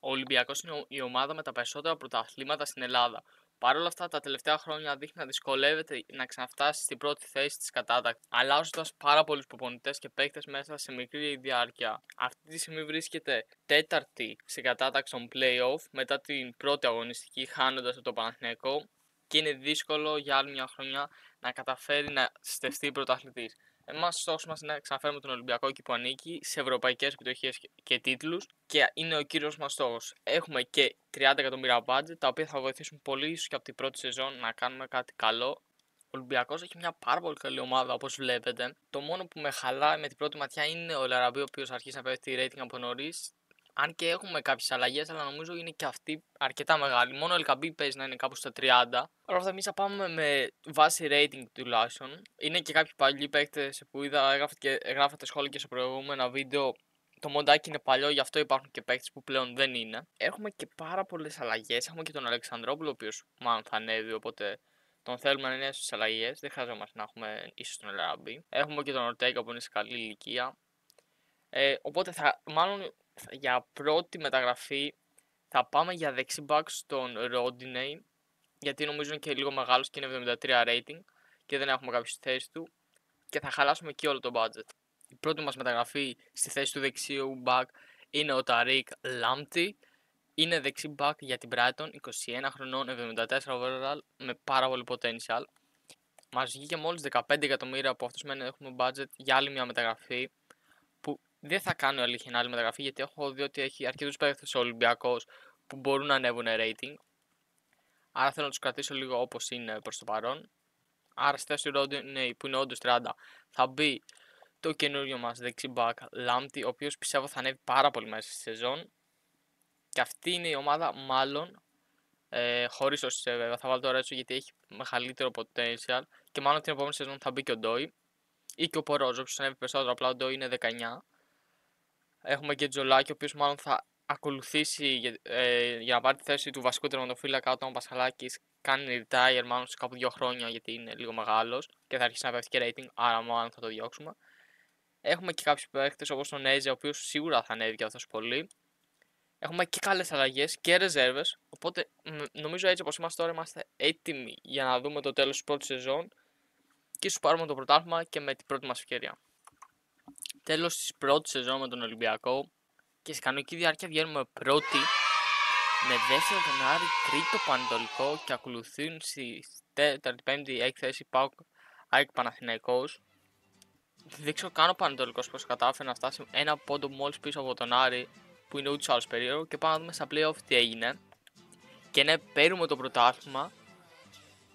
Ο Ολυμπιακός είναι η ομάδα με τα περισσότερα πρωταθλήματα στην Ελλάδα. Παρ' όλα αυτά, τα τελευταία χρόνια δείχνει να δυσκολεύεται να ξαναφτάσει στην πρώτη θέση της κατάταξης, αλλάζοντας πάρα πολλούς προπονητές και παίκτες μέσα σε μικρή διάρκεια. Αυτή τη στιγμή βρίσκεται τέταρτη στην κατάταξη των playoff μετά την πρώτη αγωνιστική, χάνοντας από το Παναθηναϊκό και είναι δύσκολο για άλλη μια χρονιά να καταφέρει να στεφτεί πρωταθλητής. Εμάς, στόχος μας είναι να ξαναφέρουμε τον Ολυμπιακό εκεί που ανήκει σε ευρωπαϊκές επιτυχίε και τίτλους και είναι ο κύριος μας στόχος. Έχουμε και 30 εκατομμύρια budget τα οποία θα βοηθήσουν πολύ ίσως και από την πρώτη σεζόν να κάνουμε κάτι καλό. Ο Ολυμπιακός έχει μια πάρα πολύ καλή ομάδα όπως βλέπετε. Το μόνο που με χαλάει με την πρώτη ματιά είναι ο Λαραμπή, ο οποίος αρχίζει να πέφτει rating από νωρίς αν και έχουμε κάποιες αλλαγές, αλλά νομίζω είναι και αυτή αρκετά μεγάλη. Μόνο ο Ελκαμπή παίζει να είναι κάπου στα 30. Παρ' αυτά, εμείς θα πάμε με βάση rating τουλάχιστον. Είναι και κάποιοι παλιοί παίκτες που είδα, έγραφατε σχόλια και σε προηγούμενα βίντεο. Το μοντάκι είναι παλιό, γι' αυτό υπάρχουν και παίκτες που πλέον δεν είναι. Έχουμε και πάρα πολλές αλλαγές. Έχουμε και τον Αλεξανδρόπουλο, ο οποίος μάλλον θα ανέβει, οπότε τον θέλουμε να είναι στις αλλαγές. Δεν χρειαζόμαστε να έχουμε ίσως τον Ελαραμπή. Έχουμε και τον Ορτέγκα που είναι σε καλή ηλικία. Ε, οπότε θα, μάλλον για πρώτη μεταγραφή θα πάμε για δεξιμπάκ στον Ρόντινεϊ γιατί νομίζω είναι και λίγο μεγάλος και είναι 73 rating και δεν έχουμε κάποιο στη θέση του και θα χαλάσουμε και όλο το budget. Η πρώτη μας μεταγραφή στη θέση του δεξιού back είναι ο Ταρίκ Λάμπτη. Είναι δεξί back για την Brighton, 21 χρονών, 74 overall, με πάρα πολύ potential. Μας βγήκε μόλις 15 εκατομμύρια από αυτό σημαίνει έχουμε budget για άλλη μια μεταγραφή δεν θα κάνω αλήθεια άλλη μεταγραφή γιατί έχω δει ότι έχει αρκετούς παίχτε ο Ολυμπιακός που μπορούν να ανέβουν rating. Άρα θέλω να τους κρατήσω λίγο όπως είναι προς το παρόν. Άρα στη θέση του που είναι όντως 30 θα μπει το καινούριο μας δεξί back Λάμπτη, ο οποίος πιστεύω θα ανέβει πάρα πολύ μέσα στη σεζόν. Και αυτή είναι η ομάδα μάλλον ε, χωρίς ο βέβαια. Θα βάλω το Ρέτσο γιατί έχει μεγαλύτερο potential και μάλλον την επόμενη σεζόν θα μπει και ο Ντόι ή και ο Πορόζο, που ανέβει περισσότερο. Απλά ο Ντόι είναι 19 Έχουμε και Τζολάκη, ο οποίος μάλλον θα ακολουθήσει για, ε, για να πάρει τη θέση του βασικού τερματοφύλακα όταν ο Πασχαλάκης κάνει retire μάλλον σε κάπου δύο χρόνια γιατί είναι λίγο μεγάλος και θα αρχίσει να πέφτει και rating, άρα μάλλον θα το διώξουμε. Έχουμε και κάποιους παίχτε όπως τον Έζε, ο οποίος σίγουρα θα ανέβει και αυτός πολύ. Έχουμε και καλές αλλαγές και ρεζέρβε. Οπότε νομίζω έτσι όπως είμαστε τώρα είμαστε έτοιμοι για να δούμε το τέλος της πρώτης σεζόν και σου πάρουμε το πρωτάθλημα και με την πρώτη μας ευκαιρία τέλος της πρώτης σεζόν με τον Ολυμπιακό και σε κανονική διάρκεια βγαίνουμε πρώτη με δεύτερο τον Άρη, τρίτο Πανετολικό και ακολουθούν στη τέταρτη, πέμπτη έκθεση Πάουκ ΑΕΚ Παναθηναϊκός. Δεν ξέρω καν ο Πανετολικός πώς κατάφερε να φτάσει ένα πόντο μόλις πίσω από τον Άρη που είναι ούτως άλλως περίεργο και πάμε να δούμε στα playoff τι έγινε. Και ναι, παίρνουμε το πρωτάθλημα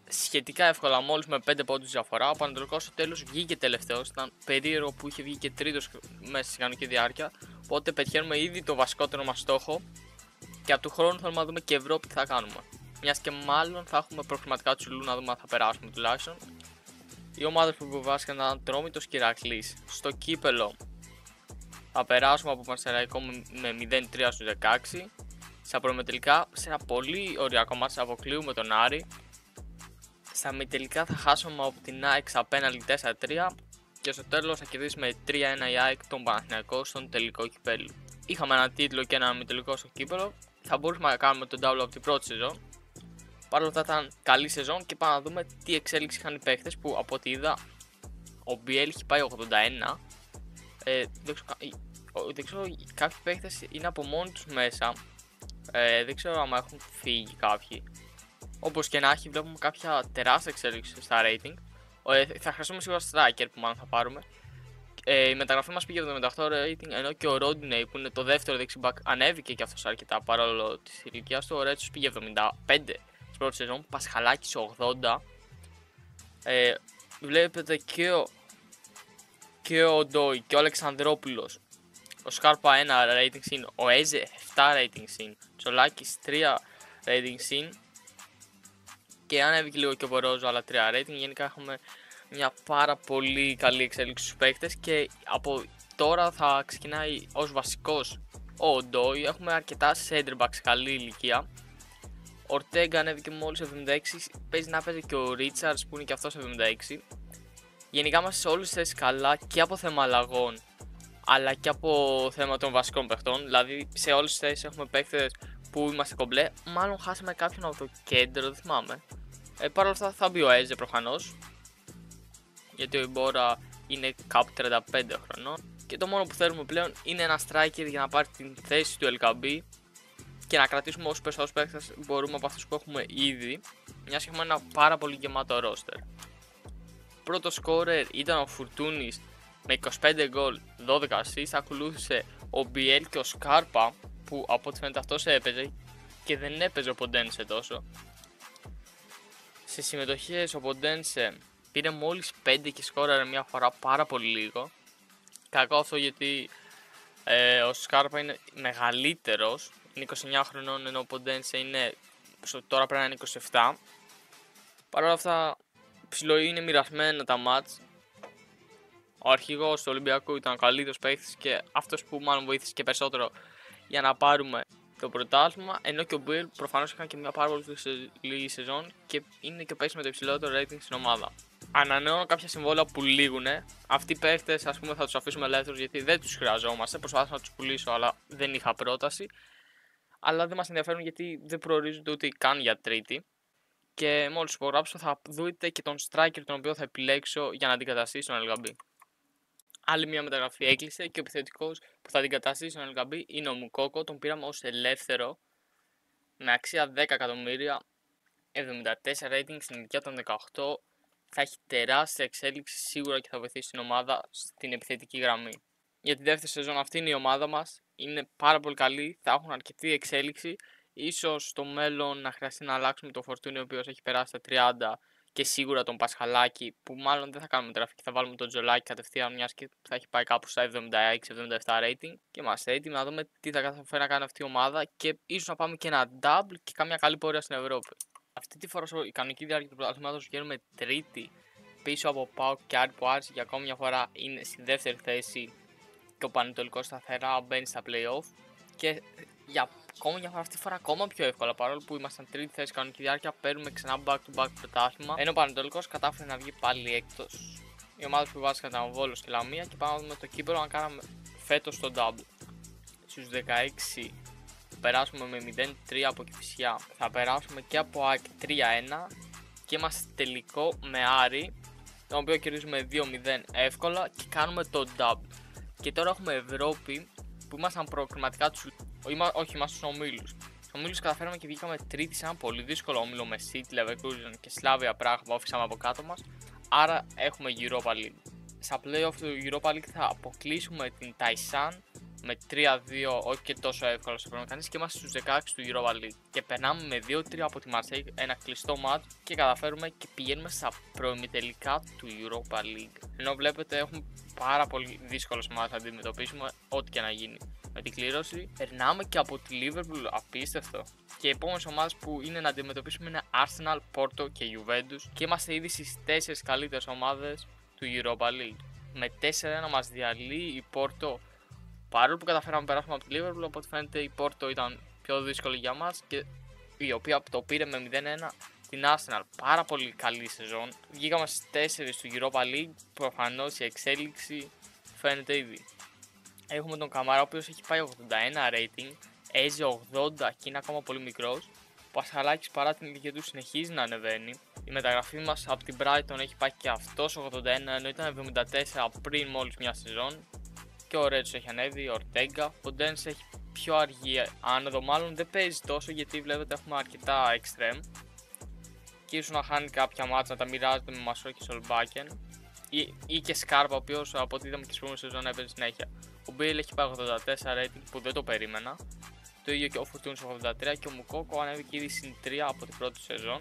σχετικά εύκολα μόλις με 5 πόντους διαφορά. Ο Πανατολικό στο τέλος βγήκε τελευταίος. Ήταν περίεργο που είχε βγει και τρίτος μέσα στη κανονική διάρκεια. Οπότε πετυχαίνουμε ήδη το βασικότερο μας στόχο. Και από του χρόνου θέλουμε να δούμε και Ευρώπη τι θα κάνουμε. Μιας και μάλλον θα έχουμε προχρηματικά του να δούμε αν θα περάσουμε τουλάχιστον. Οι ομάδες που υποβάστηκαν ήταν Τρόμητος και Ηρακλής. Στο κύπελο θα περάσουμε από Πανσεραϊκό με 0-3 στους 16. Στα προμετελικά, σε ένα πολύ ωριακό μάτι αποκλείουμε τον Άρη στα μη τελικά θα χάσουμε από την ΑΕΚ απέναντι 4-3 και στο τέλος θα κερδίσουμε 3-1 η ΑΕΚ τον Παναθηναϊκό στον τελικό κυπέλο. Είχαμε ένα τίτλο και ένα μη τελικό στο κύπελο. Θα μπορούσαμε να κάνουμε τον double από την πρώτη σεζόν. Παρ' όλα αυτά ήταν καλή σεζόν και πάμε να δούμε τι εξέλιξη είχαν οι παίχτε που από ό,τι είδα ο Μπιέλ έχει πάει 81. Ε, δεν, ξέρω, δεν ξέρω, κάποιοι παίχτε είναι από μόνοι τους μέσα. Ε, δεν ξέρω αν έχουν φύγει κάποιοι. Όπως και να έχει, βλέπουμε κάποια τεράστια εξέλιξη στα rating. Ε, θα χρειαστούμε σίγουρα striker που μάλλον θα πάρουμε. Ε, η μεταγραφή μας πήγε 78 rating, ενώ και ο Rodney που είναι το δεύτερο δεξιμπακ ανέβηκε και αυτός αρκετά παρόλο της ηλικίας του. Ο Ρέτσο πήγε 75 στην πρώτη σεζόν, Πασχαλάκης 80. Ε, βλέπετε και ο, και ο Ντόι και ο Αλεξανδρόπουλος. Ο Σκάρπα 1 rating συν, ο Έζε 7 rating συν, Τσολάκης 3 rating συν και ανέβηκε λίγο και ο Βορόζο αλλά 3 rating. Γενικά έχουμε μια πάρα πολύ καλή εξέλιξη στους παίκτες και από τώρα θα ξεκινάει ως βασικός ο Ντόι. Έχουμε αρκετά center backs καλή ηλικία. Ο Ορτέγκα ανέβηκε μόλις 76, παίζει να παίζει και ο Ρίτσαρds που είναι και αυτός 76. Γενικά είμαστε σε όλες τις θέσεις καλά και από θέμα αλλαγών αλλά και από θέμα των βασικών παιχτών. Δηλαδή σε όλες τις θέσεις έχουμε παίχτε που είμαστε κομπλέ. Μάλλον χάσαμε κάποιον από το κέντρο, δεν θυμάμαι. Ε, Παρ' όλα αυτά θα μπει ο Έζε προφανώς. Γιατί ο Ιμπόρα είναι κάπου 35 χρονών. Και το μόνο που θέλουμε πλέον είναι ένα striker για να πάρει την θέση του LKB και να κρατήσουμε όσους περισσότερους παίχτε μπορούμε από αυτούς που έχουμε ήδη. Μιας και έχουμε ένα πάρα πολύ γεμάτο roster. Πρώτο scorer ήταν ο Φουρτούνης με 25 γκολ, 12 assists. Ακολούθησε ο Μπιέλ και ο Σκάρπα που από ό,τι φαίνεται αυτός έπαιζε και δεν έπαιζε ο Ποντένσε τόσο. Σε συμμετοχές ο Ποντένσε πήρε μόλις 5 και σκόραρε μια φορά πάρα πολύ λίγο. Κακό αυτό γιατί ε, ο Σκάρπα είναι μεγαλύτερος, είναι 29 χρονών ενώ ο Ποντένσε είναι τώρα πρέπει να είναι 27. Παρ' όλα αυτά ψηλό είναι μοιρασμένα τα μάτς. Ο αρχηγός του Ολυμπιακού ήταν ο καλύτερος παίχτη και αυτός που μάλλον βοήθησε και περισσότερο για να πάρουμε το πρωτάθλημα. Ενώ και ο Μπιλ προφανώς είχαν και μια πάρα πολύ λίγη σεζόν και είναι και παίξει με το υψηλότερο rating στην ομάδα. Ανανεώνω κάποια συμβόλαια που λήγουν. Αυτοί οι παίχτε, ας πούμε, θα τους αφήσουμε ελεύθερους γιατί δεν τους χρειαζόμαστε. Προσπάθησα να τους πουλήσω, αλλά δεν είχα πρόταση. Αλλά δεν μας ενδιαφέρουν γιατί δεν προορίζονται ούτε καν για τρίτη. Και μόλις υπογράψω θα δείτε και τον striker τον οποίο θα επιλέξω για να αντικαταστήσει τον LGB. Άλλη μια μεταγραφή έκλεισε και ο επιθετικός που θα αντικαταστήσει τον LGB είναι ο Μουκόκο. Τον πήραμε ως ελεύθερο με αξία 10 εκατομμύρια, 74 rating στην ηλικία των 18. Θα έχει τεράστια εξέλιξη σίγουρα και θα βοηθήσει την ομάδα στην επιθετική γραμμή. Για τη δεύτερη σεζόν αυτή είναι η ομάδα μας. Είναι πάρα πολύ καλή, θα έχουν αρκετή εξέλιξη ίσως στο μέλλον να χρειαστεί να αλλάξουμε το φορτούνι ο οποίος έχει περάσει τα 30 και σίγουρα τον Πασχαλάκη που μάλλον δεν θα κάνουμε τραφική, θα βάλουμε τον Τζολάκη κατευθείαν μιας και θα έχει πάει κάπου στα 76-77 rating και είμαστε έτοιμοι να δούμε τι θα καταφέρει να κάνει αυτή η ομάδα και ίσως να πάμε και ένα double και καμιά καλή πορεία στην Ευρώπη. Αυτή τη φορά η κανονική διάρκεια του πρωταθλήματος βγαίνουμε τρίτη πίσω από Πάο και Άρη που άρχισε για ακόμη μια φορά είναι στη δεύτερη θέση και ο Πανετολικός σταθερά μπαίνει στα playoff και για ακόμα μια φορά αυτή τη φορά ακόμα πιο εύκολα παρόλο που ήμασταν τρίτη θέση κανονική διάρκεια παίρνουμε ξανά back to back πρωτάθλημα ενώ ο Πανετολικός κατάφερε να βγει πάλι έκτος. Οι ομάδες που βάζηκαν ήταν ο Βόλος και Λαμία και πάμε να δούμε το κύπελο να κάναμε φέτος το double. Στους 16 θα περάσουμε με 0-3 από Κηφισιά, θα περάσουμε και από ΑΕΚ 3-1 και είμαστε τελικό με Άρη, τον οποίο κερδίζουμε 2-0 εύκολα και κάνουμε το double. Και τώρα έχουμε Ευρώπη που ήμασταν προκριματικά τους. Όχι, είμαστε στου ομίλους. Στου ομίλους καταφέραμε και βγήκαμε τρίτη σε ένα πολύ δύσκολο όμιλο με City, Leverkusen και Slavia Prague που αφήσαμε από κάτω μας. Άρα έχουμε Europa League. Στα playoff του Europa League θα αποκλείσουμε την Taisan με 3-2, όχι και τόσο εύκολο σε κανεί και είμαστε στους 16 του Europa League. Και περνάμε με 2-3 από τη Marseille, ένα κλειστό match και καταφέρουμε και πηγαίνουμε στα προημιτελικά του Europa League. Ενώ βλέπετε έχουμε πάρα πολύ δύσκολο μάτς να αντιμετωπίσουμε ό,τι και να γίνει. Με την κλήρωση περνάμε και από τη Liverpool, απίστευτο. Και οι επόμενες ομάδες που είναι να αντιμετωπίσουμε είναι Arsenal, Porto και Juventus και είμαστε ήδη στις 4 καλύτερες ομάδες του Europa League. Με 4-1 μας διαλύει η Porto Παρόλο που καταφέραμε να περάσουμε από τη Liverpool, από ό,τι φαίνεται η Porto ήταν πιο δύσκολη για μας και η οποία το πήρε με 0-1 την Arsenal. Πάρα πολύ καλή σεζόν. Βγήκαμε στις 4 του Europa League. Προφανώς η εξέλιξη φαίνεται ήδη. Έχουμε τον Καμάρα, ο οποίος έχει πάει 81 rating, έζει 80 και είναι ακόμα πολύ μικρός. Ο Πασχαλάκης παρά την ηλικία του συνεχίζει να ανεβαίνει. Η μεταγραφή μας από την Brighton έχει πάει και αυτός 81 ενώ ήταν 74 πριν μόλις μια σεζόν και ο Ρέτσος έχει ανέβει, ο Ορτέγκα. Ο Ντένις έχει πιο αργή άνοδο, μάλλον δεν παίζει τόσο γιατί βλέπετε έχουμε αρκετά extreme. Και ίσως να χάνει κάποια μάτσα να τα μοιράζεται με Μασό και Σολμπάκεν. Ή, ή και Σκάρπα, ο οποίος από ό,τι είδαμε και στην προηγούμενη σεζόν έπαιζε συνέχεια. Ο Μπέιλ έχει πάει 84 rating που δεν το περίμενα. Το ίδιο και ο Φουρτούνη 83 και ο Μουκόκο ανέβηκε ήδη συν 3 από την πρώτη σεζόν.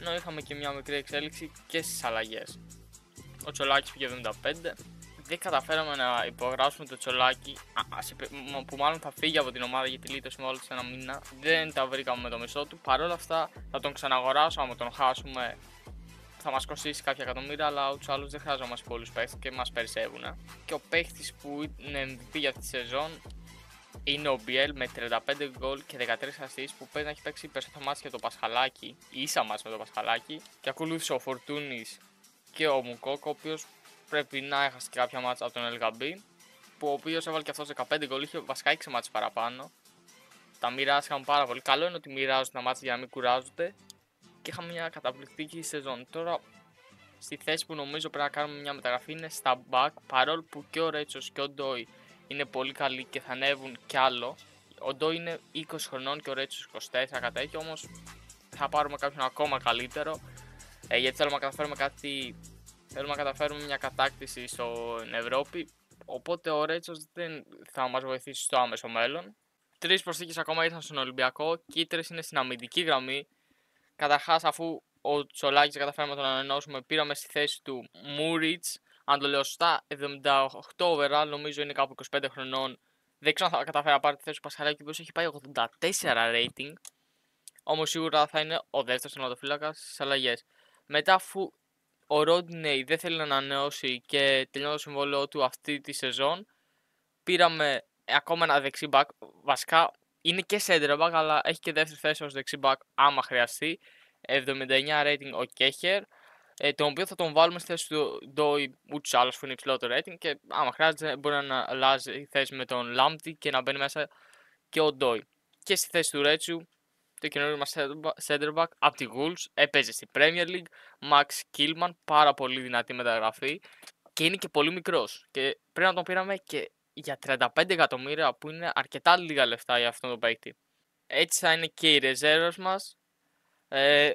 Ενώ είχαμε και μια μικρή εξέλιξη και στις αλλαγές. Ο Τσολάκης πήγε 75, δεν καταφέραμε να υπογράψουμε το τσολάκι που μάλλον θα φύγει από την ομάδα γιατί λύτωσε με όλο ένα μήνα. Δεν τα βρήκαμε με το μισό του. Παρ' όλα αυτά θα τον ξαναγοράσω άμα τον χάσουμε. Θα μας κοστίσει κάποια εκατομμύρια, αλλά ούτως άλλου δεν χρειαζόμαστε πολλούς παίχτε και μας περισσεύουν. Και ο παίχτη που είναι MVP για αυτή τη σεζόν είναι ο Biel με 35 γκολ και 13 assists που παίζει να έχει παίξει περισσότερο μάτια για το Πασχαλάκι, ίσα μα με το Πασχαλάκι. Και ακολούθησε ο Φορτούνης και ο Μουκόκο, ο οποίος πρέπει να έχασε και κάποια μάτσα από τον LGB. που ο οποίος έβαλε και αυτός 15 γκολ, είχε βασικά 6 μάτς παραπάνω. Τα μοιράστηκαν πάρα πολύ. Καλό είναι ότι μοιράζονται τα μάτια για να μην κουράζονται. Και είχαμε μια καταπληκτική σεζόν. Τώρα στη θέση που νομίζω πρέπει να κάνουμε μια μεταγραφή είναι στα back. Παρόλο που και ο Ρέτσο και ο Ντόι είναι πολύ καλοί και θα ανέβουν κι άλλο. Ο Ντόι είναι 20 χρονών και ο Ρέτσο 24 κατά έχει. Όμως θα πάρουμε κάποιον ακόμα καλύτερο. Ε, γιατί θέλουμε να καταφέρουμε κάτι. Θέλουμε να καταφέρουμε μια κατάκτηση στην Ευρώπη. Οπότε ο Ρέτσο δεν θα μας βοηθήσει στο άμεσο μέλλον. Τρεις προσθήκες ακόμα ήρθαν στον Ολυμπιακό και οι τρεις είναι στην αμυντική γραμμή. Καταρχάς, αφού ο Τσολάκης καταφέραμε να τον ανανεώσουμε, πήραμε στη θέση του Μούριτς. Αν το λέω σωστά, 78 overall, νομίζω είναι κάπου 25 χρονών. Δεν ξέρω αν θα καταφέρει να πάρει τη θέση του Πασχαλάκη, ο έχει πάει 84 rating. Όμως σίγουρα θα είναι ο δεύτερος τερματοφύλακα στις αλλαγές. Μετά, αφού ο Ρόντινεϊ δεν θέλει να ανανεώσει και τελειώνει το συμβόλαιό του αυτή τη σεζόν, πήραμε ακόμα ένα δεξί back. Βασικά είναι και center back, αλλά έχει και δεύτερη θέση ως δεξί back άμα χρειαστεί. 79 rating ο Κέχερ, ε, τον οποίο θα τον βάλουμε στη θέση του Ντόι ούτως άλλως που είναι υψηλότερο rating και άμα χρειάζεται μπορεί να αλλάζει θέση με τον Λάμπτη και να μπαίνει μέσα και ο Ντόι. Και στη θέση του Ρέτσου το καινούριο μας center back από τη Wolves, έπαιζε στη Premier League, Max Killman, πάρα πολύ δυνατή μεταγραφή και είναι και πολύ μικρός και πρέπει να τον πήραμε και για 35 εκατομμύρια που είναι αρκετά λίγα λεφτά για αυτόν τον παίκτη. Έτσι θα είναι και οι ρεζέρβες μας. Ε,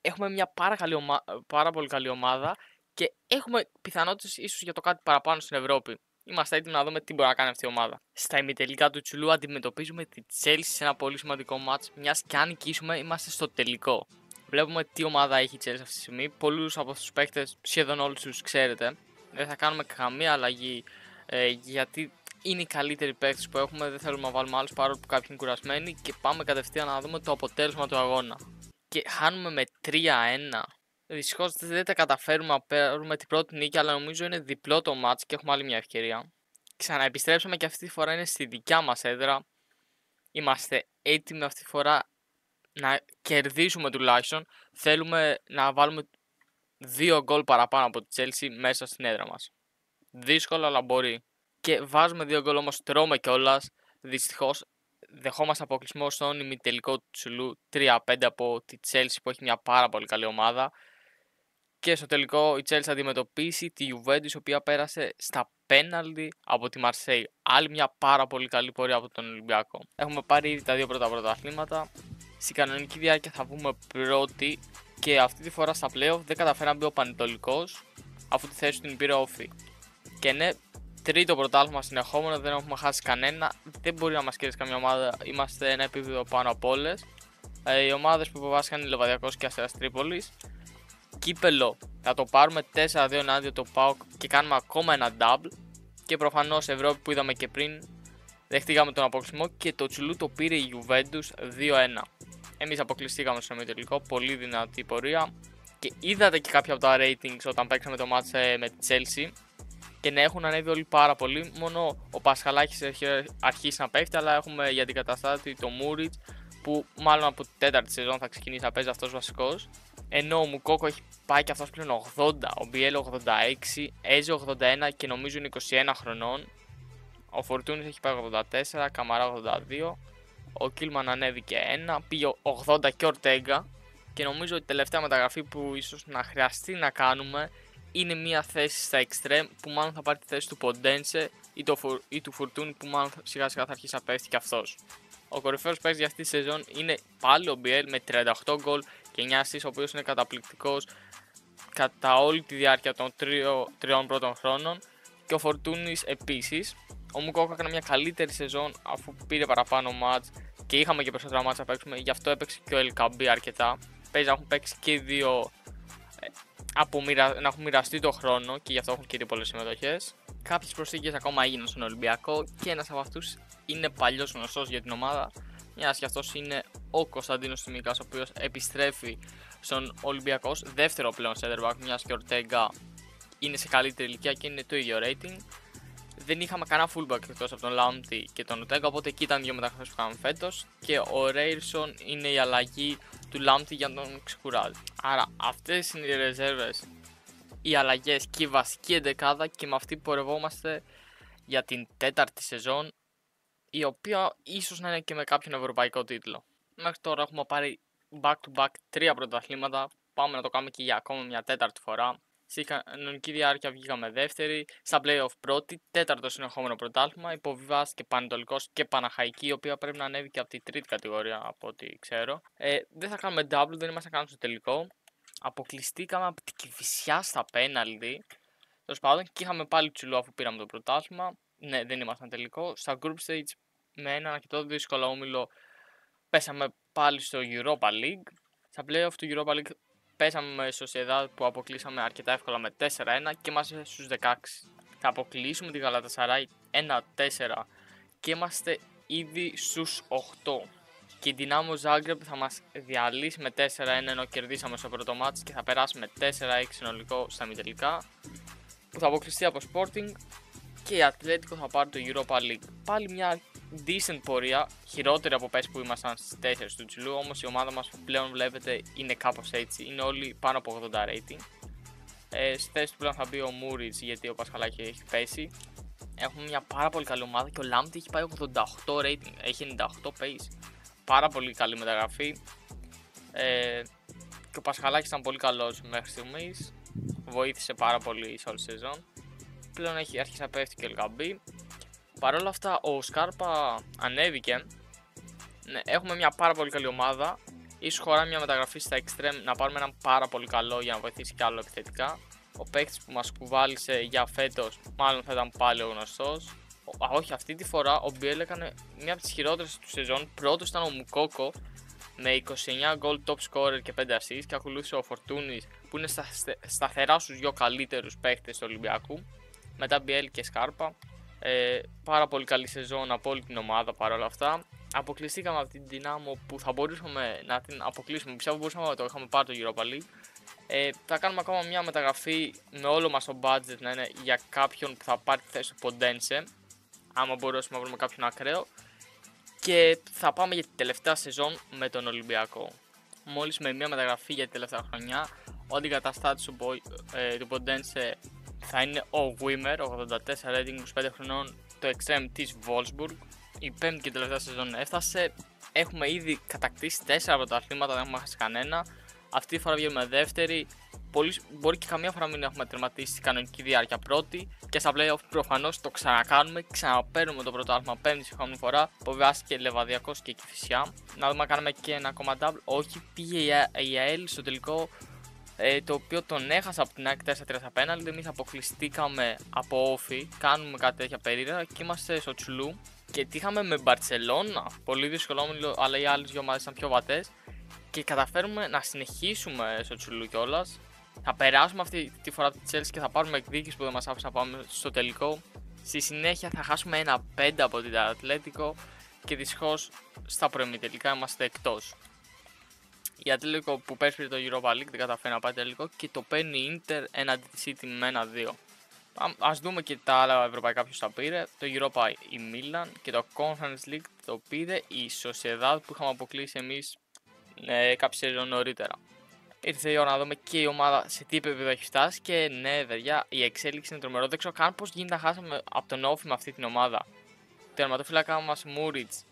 έχουμε μια πάρα, καλή ομα... πάρα πολύ καλή ομάδα και έχουμε πιθανότητες ίσως για το κάτι παραπάνω στην Ευρώπη είμαστε έτοιμοι να δούμε τι μπορεί να κάνει αυτή η ομάδα. Στα ημιτελικά του Τσουλού αντιμετωπίζουμε τη Chelsea σε ένα πολύ σημαντικό match, μιας και αν νικήσουμε είμαστε στο τελικό. Βλέπουμε τι ομάδα έχει η Chelsea αυτή τη στιγμή. Πολλούς από τους παίκτες, σχεδόν όλους τους ξέρετε. Δεν θα κάνουμε καμία αλλαγή ε, γιατί είναι οι καλύτεροι παίκτες που έχουμε. Δεν θέλουμε να βάλουμε άλλους παρόλο που κάποιοι είναι κουρασμένοι και πάμε κατευθείαν να δούμε το αποτέλεσμα του αγώνα. Και χάνουμε με 3-1 Δυστυχώς δεν τα καταφέρουμε να παίρνουμε την πρώτη νίκη, αλλά νομίζω είναι διπλό το match και έχουμε άλλη μια ευκαιρία. Ξαναεπιστρέψαμε και αυτή τη φορά είναι στη δικιά μας έδρα. Είμαστε έτοιμοι αυτή τη φορά να κερδίσουμε τουλάχιστον. Θέλουμε να βάλουμε δύο γκολ παραπάνω από τη Chelsea μέσα στην έδρα μας. Δύσκολο, αλλά μπορεί. Και βάζουμε δύο γκολ όμως τρώμε κιόλας. Δυστυχώς δεχόμαστε αποκλεισμό στον ημιτελικό του Τσουλού 3-5 από τη Chelsea που έχει μια πάρα πολύ καλή ομάδα. Και στο τελικό η Chelsea θα αντιμετωπίσει τη Juventus η οποία πέρασε στα πέναλτι από τη Marseille. Άλλη μια πάρα πολύ καλή πορεία από τον Ολυμπιακό. Έχουμε πάρει ήδη τα δύο πρώτα πρωταθλήματα. Στην κανονική διάρκεια θα βγούμε πρώτη και αυτή τη φορά στα playoff δεν καταφέραμε να μπει ο Πανετολικός αφού τη θέση του την πήρε όφη. Και ναι, τρίτο πρωτάθλημα συνεχόμενο, δεν έχουμε χάσει κανένα. Δεν μπορεί να μας κερδίσει καμία ομάδα. Είμαστε ένα επίπεδο πάνω από όλες. Ε, οι ομάδες που υποβάστηκαν είναι Λεβαδιακός και Αστέρας Τρίπολης κύπελο θα το πάρουμε 4-2 ενάντια το ΠΑΟΚ και κάνουμε ακόμα ένα double. Και προφανώς Ευρώπη που είδαμε και πριν δεχτήκαμε τον αποκλεισμό και το τσουλού το πήρε η Juventus 2-1. Εμείς αποκλειστήκαμε στο τελικό, πολύ δυνατή πορεία. Και είδατε και κάποια από τα ratings όταν παίξαμε το match ε, με τη Chelsea. Και να έχουν ανέβει όλοι πάρα πολύ. Μόνο ο Πασχαλάκης έχει αρχίσει να πέφτει, αλλά έχουμε για την καταστάτη το Μούριτς που μάλλον από την τέταρτη σεζόν θα ξεκινήσει να παίζει αυτός βασικός. Ενώ ο Μουκόκο έχει πάει και αυτός πλέον 80, ο Μπιέλ 86, Έζε 81 και νομίζω είναι 21 χρονών. Ο Φορτούνης έχει πάει 84, Καμαρά 82, ο Κίλμαν ανέβηκε 1, πήγε 80 και Ορτέγκα. Και νομίζω ότι η τελευταία μεταγραφή που ίσως να χρειαστεί να κάνουμε είναι μια θέση στα extreme που μάλλον θα πάρει τη θέση του Ποντένσε ή, ή του Φορτούνη που μάλλον σιγά σιγά θα αρχίσει να πέφτει και αυτός. Ο κορυφαίος παίκτης για αυτή τη σεζόν είναι πάλι ο Μπιέλ με 38 γκολ και 9 assists, ο οποίος είναι καταπληκτικός κατά όλη τη διάρκεια των τρίο, τριών πρώτων χρόνων. Και ο Φορτούνης επίσης. Ο Μουκόκο έκανε μια καλύτερη σεζόν αφού πήρε παραπάνω μάτς και είχαμε και περισσότερα μάτς να παίξουμε. Γι' αυτό έπαιξε και ο LKB αρκετά. Παίζει να έχουν παίξει και οι δύο ε, από μοιρα... να έχουν μοιραστεί το χρόνο και γι' αυτό έχουν και πολλές συμμετοχές. Κάποιες προσθήκες ακόμα έγιναν στον Ολυμπιακό και ένας από αυτούς είναι παλιός γνωστός για την ομάδα. Μιας και αυτός είναι ο Κωνσταντίνος Τιμικά, ο οποίος επιστρέφει στον Ολυμπιακό. Δεύτερο πλέον center back, μιας και ο Ορτέγκα είναι σε καλύτερη ηλικία και είναι το ίδιο rating. Δεν είχαμε κανένα fullback εκτός από τον Λάμπτη και τον Ορτέγκα, οπότε εκεί ήταν δύο μεταγραφές που είχαμε φέτος. Και ο Ρέιρσον είναι η αλλαγή του Λάμπτη για τον ξεκουράζει. Άρα αυτές είναι οι ρεζέρβες, οι αλλαγές και η βασική εντεκάδα και με αυτή πορευόμαστε για την τέταρτη σεζόν, η οποία ίσως να είναι και με κάποιον ευρωπαϊκό τίτλο. Μέχρι τώρα έχουμε πάρει back-to-back τρία πρωταθλήματα, πάμε να το κάνουμε και για ακόμα μια τέταρτη φορά. Στη κανονική διάρκεια βγήκαμε δεύτερη, στα playoff πρώτη, τέταρτο συνεχόμενο πρωτάθλημα, υποβιβάστηκε Πανετολικός και Παναχαϊκή, η οποία πρέπει να ανέβει και από τη τρίτη κατηγορία από ό,τι ξέρω. Ε, δεν θα κάνουμε double, δεν είμαστε καν στο τελικό. Αποκλειστήκαμε από την Κυφυσιά στα πέναλτι. Τέλος πάντων, και είχαμε πάλι τσουλό αφού πήραμε το πρωτάθλημα. Ναι, δεν ήμασταν τελικό. Στα group stage με ένα αρκετό δύσκολο όμιλο πέσαμε πάλι στο Europa League. Στα playoff του Europa League πέσαμε με Sociedad που αποκλείσαμε αρκετά εύκολα με 4-1 και είμαστε στους 16. Θα αποκλείσουμε τη Galatasaray 1-4 και είμαστε ήδη στους 8. Και η Dinamo Zagreb θα μας διαλύσει με 4-1 ενώ κερδίσαμε στο πρώτο μάτς και θα περάσουμε 4-6 συνολικό στα μητελικά που θα αποκλειστεί από Sporting και η Ατλέτικο θα πάρει το Europa League. Πάλι μια decent πορεία, χειρότερη από πέρσι που ήμασταν στις 4 του Τσιλού. Όμως η ομάδα μας πλέον βλέπετε είναι κάπως έτσι. Είναι όλοι πάνω από 80 rating. Ε, στη θέση του πλέον θα μπει ο Μούριτς γιατί ο Πασχαλάκη έχει πέσει. Έχουμε μια πάρα πολύ καλή ομάδα και ο Λάμπτη έχει πάει 88 rating, έχει 98 pace. Πάρα πολύ καλή μεταγραφή. Ε, και ο Πασχαλάκης ήταν πολύ καλός μέχρι στιγμής. Βοήθησε πάρα πολύ σε όλη τη σεζόν. Πλέον έχει αρχίσει να πέφτει και ο Ελγαμπή. Παρ' όλα αυτά, ο Σκάρπα ανέβηκε. Ναι, έχουμε μια πάρα πολύ καλή ομάδα. σω χωράει μια μεταγραφή στα extreme να πάρουμε έναν πάρα πολύ καλό για να βοηθήσει κι άλλο επιθετικά. Ο παίκτης που μας κουβάλισε για φέτος, μάλλον θα ήταν πάλι ο γνωστός. Όχι, αυτή τη φορά ο Μπιέλ έκανε μια από τις χειρότερες του σεζόν. Πρώτος ήταν ο Μουκόκο με 29 goal top scorer και 5 assists και ακολούθησε ο Φορτούνης που είναι στα, σταθερά στους δύο καλύτερους παίκτες του Ολυμπιακού. Μετά Μπιέλ και Σκάρπα. Ε, πάρα πολύ καλή σεζόν από όλη την ομάδα παρόλα αυτά. Αποκλειστήκαμε από την δυνάμω που θα μπορούσαμε να την αποκλείσουμε. Πιστεύω μπορούσαμε να το είχαμε πάρει το Europa League. Ε, θα κάνουμε ακόμα μια μεταγραφή με όλο μας το budget να είναι για κάποιον που θα πάρει τη θέση του Ποντένσε. Άμα μπορούσαμε να βρούμε κάποιον ακραίο. Και θα πάμε για την τελευταία σεζόν με τον Ολυμπιακό. Μόλις με μια μεταγραφή για την τελευταία χρονιά, ο αντικαταστάτης του, ε, του Ποντένσε θα είναι ο Wimmer, 84 rating, 25 χρονών, το extreme της Wolfsburg. Η πέμπτη και τελευταία σεζόν έφτασε. Έχουμε ήδη κατακτήσει 4 από τα αθλήματα, δεν έχουμε χάσει κανένα. Αυτή τη φορά βγαίνουμε δεύτερη. Πολύ, μπορεί και καμία φορά μην έχουμε τερματίσει την κανονική διάρκεια πρώτη. Και στα playoff προφανώς το ξανακάνουμε. Ξαναπαίρνουμε το πρωτάθλημα πέμπτη συγχρόνη φορά. και Λεβαδιακός και Κυφυσιά. Να δούμε αν κάνουμε και ένα ακόμα double. Όχι, πήγε η ΑΕΛ στο τελικό ε, το οποίο τον έχασα από την ΑΕΚ 4-3 στα πέναλτι. Εμεί αποκλειστήκαμε από όφη, κάνουμε κάτι τέτοια περίεργα και είμαστε στο Τσουλού. Και τύχαμε με Μπαρσελόνα, πολύ δύσκολο όμιλο, αλλά οι άλλε δύο ομάδε ήταν πιο βατές. Και καταφέρουμε να συνεχίσουμε στο Τσουλού κιόλας. Θα περάσουμε αυτή τη φορά από τη Chelsea και θα πάρουμε εκδίκηση που δεν μας άφησε να πάμε στο τελικό. Στη συνέχεια θα χάσουμε ένα 5 από την Ατλέτικο και δυστυχώς στα τελικά είμαστε εκτός η Ατλέτικο που πέρσι το Europa League δεν καταφέρει να πάει τελικό και το παίρνει η Inter έναντι της City με ένα-δύο. Α δούμε και τα άλλα ευρωπαϊκά ποιος τα πήρε. Το Europa η Milan και το Conference League το πήρε η Sociedad που είχαμε αποκλείσει εμείς ε, κάποια σεζόν νωρίτερα. Ήρθε η ώρα να δούμε και η ομάδα σε τι επίπεδο έχει φτάσει και ναι, παιδιά, η εξέλιξη είναι τρομερό. Δεν ξέρω καν πώς γίνεται να χάσαμε από τον όφη με αυτή την ομάδα. Τερματοφύλακα μας Μούριτς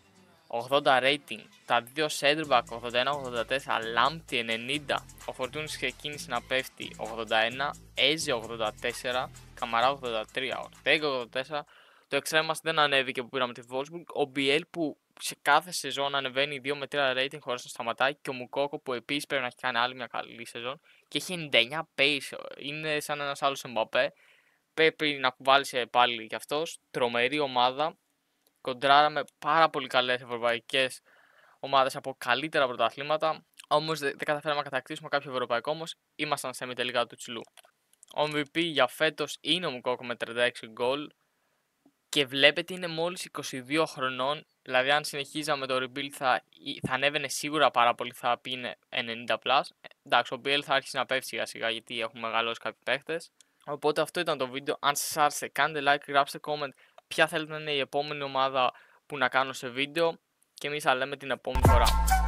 80 rating, τα δύο back 81-84, Λάμπτη 90, ο Φορτούνης ξεκίνησε να πέφτει 81, Έζε 84, Καμαρά 83, Ορτέγκα 84, το εξτρέμ μας δεν ανέβηκε που πήραμε τη Wolfsburg, ο Μπιέλ που σε κάθε σεζόν ανεβαίνει 2 με 3 rating χωρίς να σταματάει και ο Μουκόκο που επίσης πρέπει να έχει κάνει άλλη μια καλή σεζόν και έχει 99 pace, είναι σαν ένας άλλος Mbappé, πρέπει να κουβάλει πάλι κι αυτός, τρομερή ομάδα, κοντράραμε πάρα πολύ καλές ευρωπαϊκές ομάδες από καλύτερα πρωταθλήματα. Όμως δεν καταφέραμε να κατακτήσουμε κάποιο ευρωπαϊκό, όμως ήμασταν σε τελικά του τσιλού. Ο MVP για φέτος είναι ο Μουκόκο με 36 γκολ και βλέπετε είναι μόλις 22 χρονών, δηλαδή αν συνεχίζαμε το rebuild θα, θα ανέβαινε σίγουρα πάρα πολύ, θα πει είναι 90+. Plus. Εντάξει, ο BL θα άρχισε να πέφτει σιγά σιγά γιατί έχουν μεγαλώσει κάποιοι παίχτες. Οπότε αυτό ήταν το βίντεο. Αν σας άρεσε κάντε like, γράψτε comment ποια θέλετε να είναι η επόμενη ομάδα που να κάνω σε βίντεο και εμείς θα λέμε την επόμενη φορά.